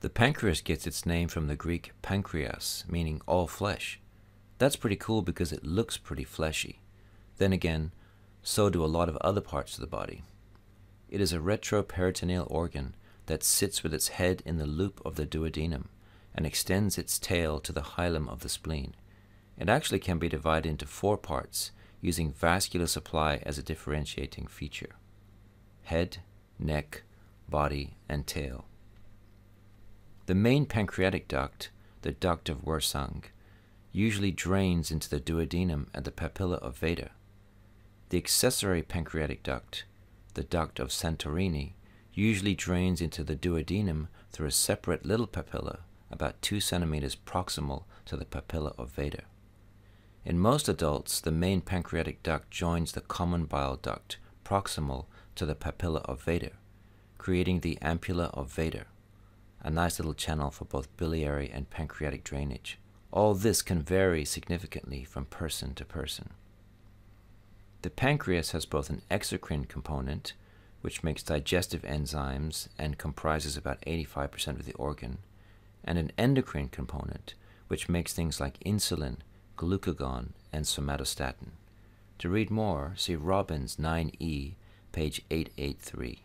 The pancreas gets its name from the Greek pancreas, meaning all flesh. That's pretty cool because it looks pretty fleshy. Then again, so do a lot of other parts of the body. It is a retroperitoneal organ that sits with its head in the loop of the duodenum and extends its tail to the hilum of the spleen. It actually can be divided into four parts using vascular supply as a differentiating feature head, neck, body, and tail. The main pancreatic duct, the duct of Wirsung, usually drains into the duodenum and the papilla of Vater. The accessory pancreatic duct, the duct of Santorini, usually drains into the duodenum through a separate little papilla about 2 centimeters proximal to the papilla of Vater. In most adults, the main pancreatic duct joins the common bile duct proximal to the papilla of Vater, creating the ampulla of Vater, a nice little channel for both biliary and pancreatic drainage. All this can vary significantly from person to person. The pancreas has both an exocrine component, which makes digestive enzymes and comprises about 85% of the organ, and an endocrine component, which makes things like insulin, glucagon, and somatostatin. To read more, see Robbins 9e, page 883.